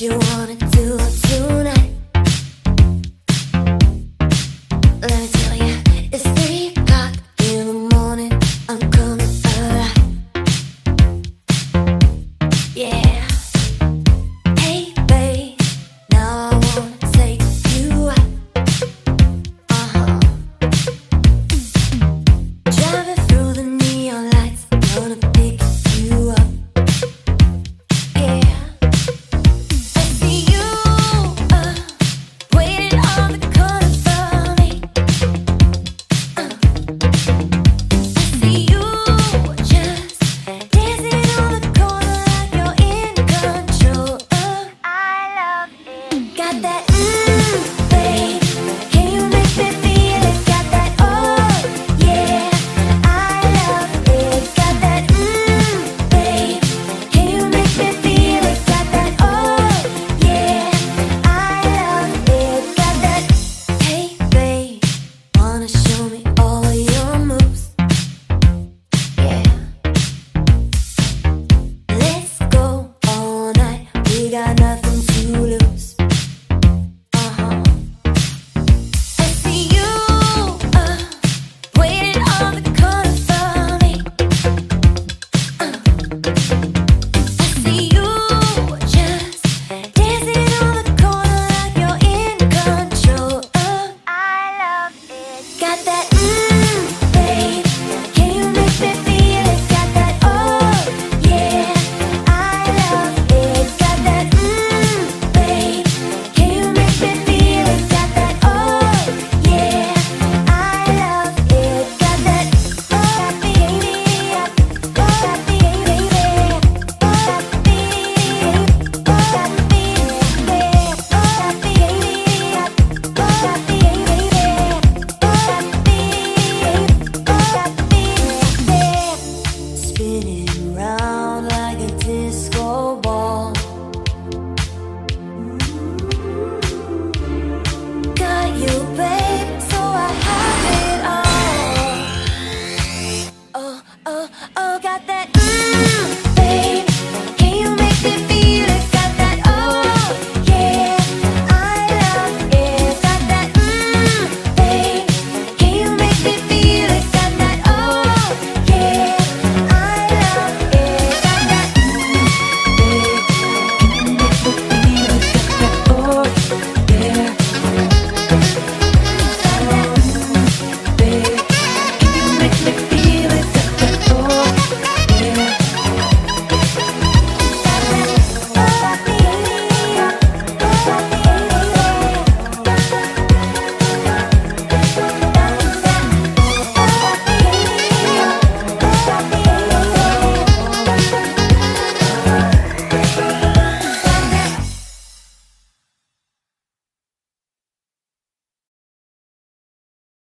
you wanna do tonight? 않아.